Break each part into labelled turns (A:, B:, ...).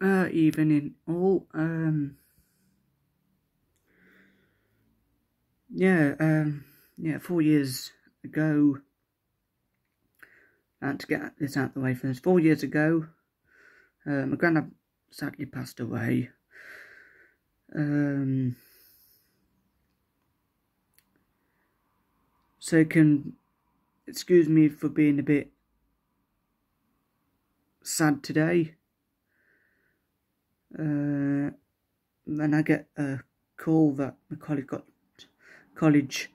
A: uh, evening all. Um, yeah, um, yeah, four years ago. And to get this out of the way first, four years ago, uh, my granddad sadly passed away. Um, so can excuse me for being a bit sad today. Uh, then I get a call that my college got college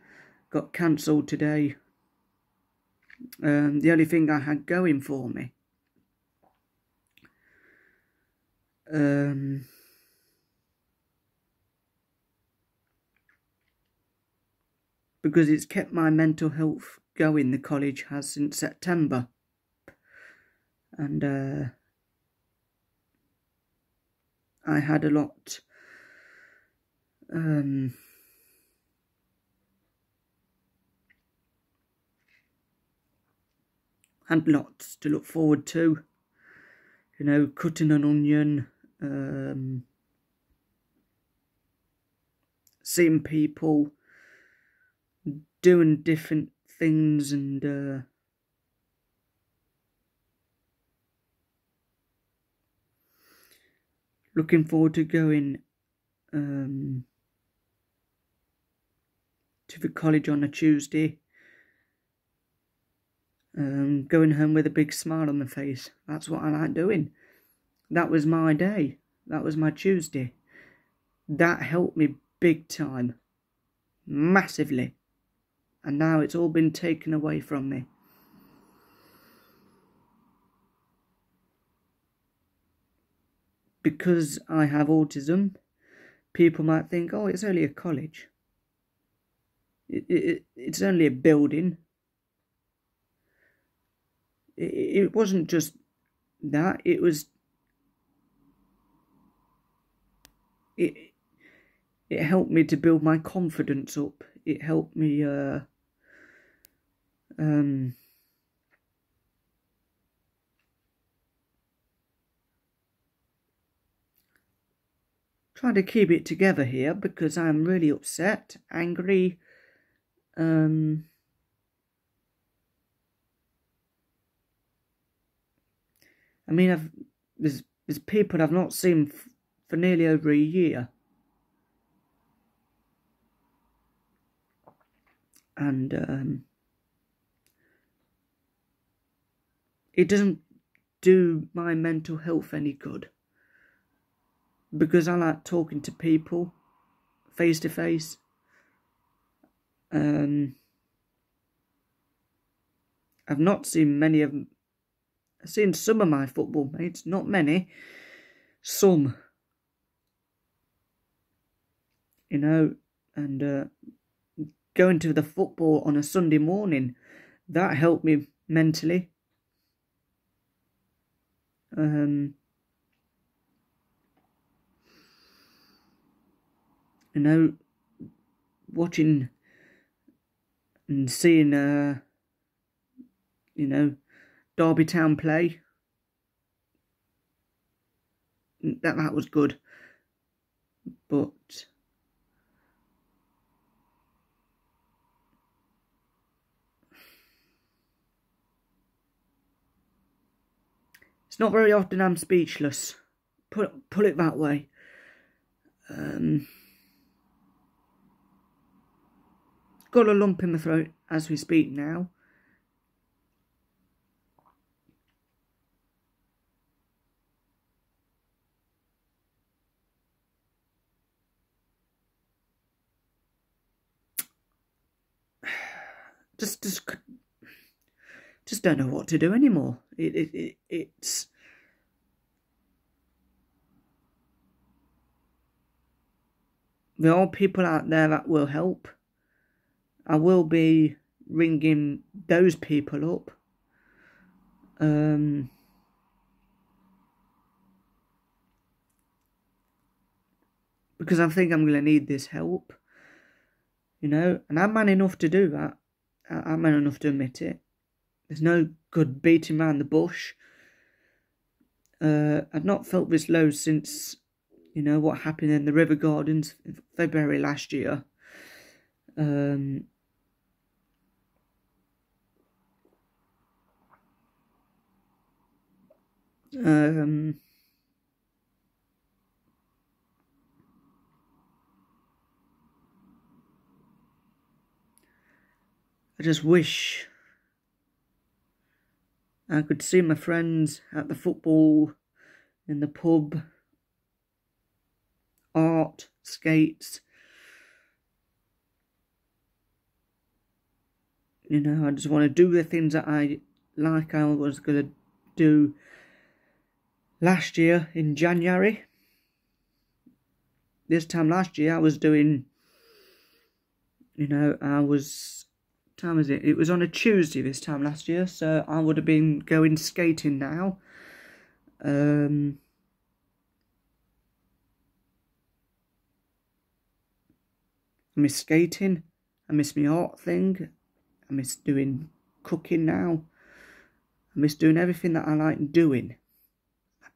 A: got cancelled today. Um, the only thing I had going for me. Um, because it's kept my mental health going, the college has since September. And uh, I had a lot. Um, and lots to look forward to. You know, cutting an onion, um, seeing people, doing different things, and uh, looking forward to going um, to the college on a Tuesday. Um, going home with a big smile on my face. That's what I like doing. That was my day. That was my Tuesday. That helped me big time. Massively. And now it's all been taken away from me. Because I have autism, people might think, oh, it's only a college. It, it, it's only a building it wasn't just that it was it it helped me to build my confidence up it helped me uh um try to keep it together here because I'm really upset angry um I mean, I've there's there's people I've not seen for nearly over a year, and um, it doesn't do my mental health any good because I like talking to people face to face. Um, I've not seen many of them. I've seen some of my football mates, not many, some. You know, and uh, going to the football on a Sunday morning, that helped me mentally. Um, you know, watching and seeing, uh, you know, Derby Town play. That that was good, but it's not very often I'm speechless. Put put it that way. Um, got a lump in my throat as we speak now. just just just don't know what to do anymore. It, it, it it's there are people out there that will help. I will be ringing those people up. Um, because I think I'm going to need this help. You know, and I'm man enough to do that. I'm man enough to admit it. There's no good beating around the bush. Uh, I've not felt this low since, you know, what happened in the River Gardens February last year. Um, um, I just wish I could see my friends at the football, in the pub, art, skates. You know, I just want to do the things that I like I was going to do last year in January. This time last year I was doing, you know, I was time is it? It was on a Tuesday this time last year, so I would have been going skating now. Um, I miss skating. I miss my art thing. I miss doing cooking now. I miss doing everything that I like doing.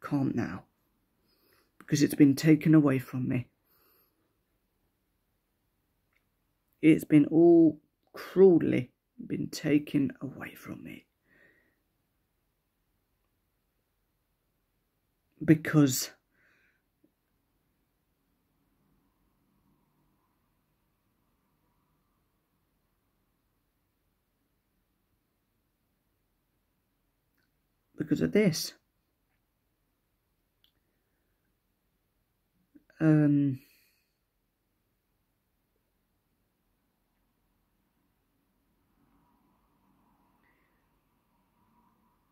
A: I can't now. Because it's been taken away from me. It's been all cruelly been taken away from me. Because because of this. Um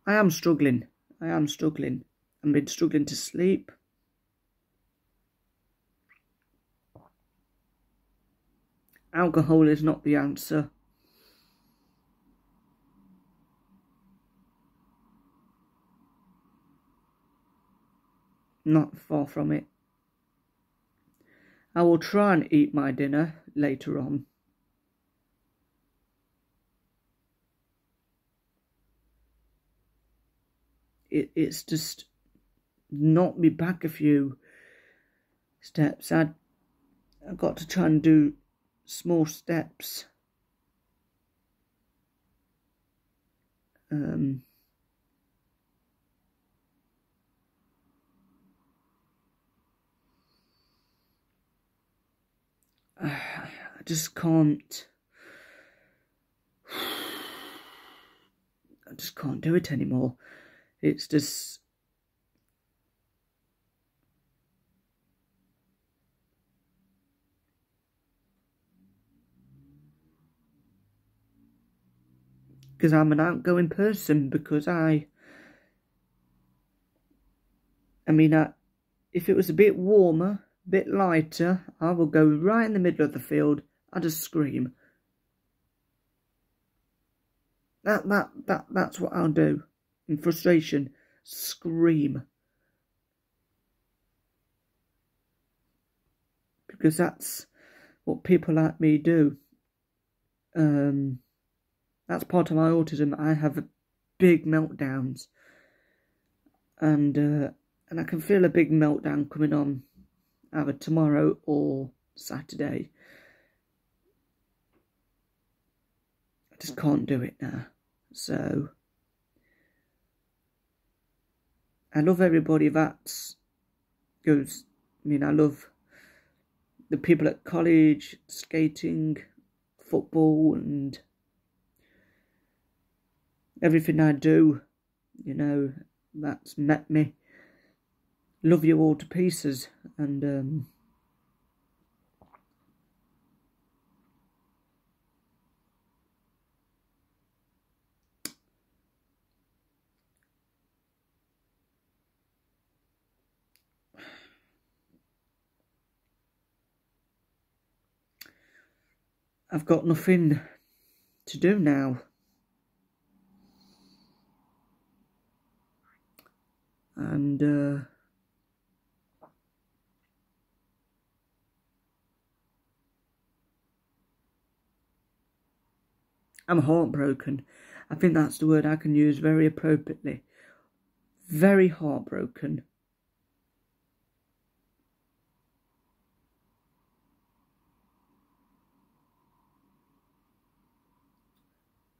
A: I am struggling. I am struggling. I've been struggling to sleep. Alcohol is not the answer. Not far from it. I will try and eat my dinner later on. it, it's just knocked me back a few steps. I I got to try and do small steps. Um, I just can't. I just can't do it anymore. It's just because I'm an outgoing person because I I mean I, if it was a bit warmer bit lighter I will go right in the middle of the field and just scream that that that that's what I'll do in frustration, scream. Because that's what people like me do. Um, that's part of my autism. I have big meltdowns. And uh, and I can feel a big meltdown coming on either tomorrow or Saturday. I just can't do it now. So I love everybody that goes. I mean, I love the people at college, skating, football, and everything I do. You know, that's met me. Love you all to pieces, and um, I've got nothing to do now. And uh, I'm heartbroken. I think that's the word I can use very appropriately. very heartbroken.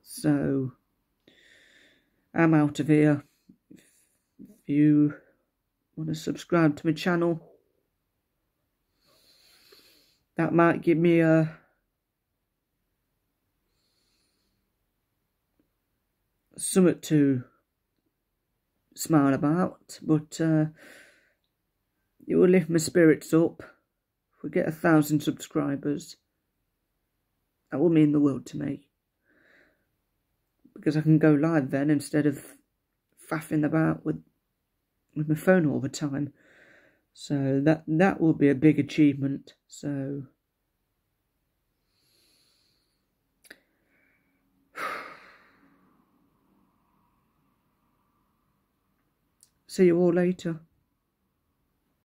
A: So I'm out of here. If you want to subscribe to my channel, that might give me a something to smile about, but uh, it will lift my spirits up. If we get a thousand subscribers, that will mean the world to me. Because I can go live then instead of faffing about with with my phone all the time. So that that will be a big achievement. So See you all later.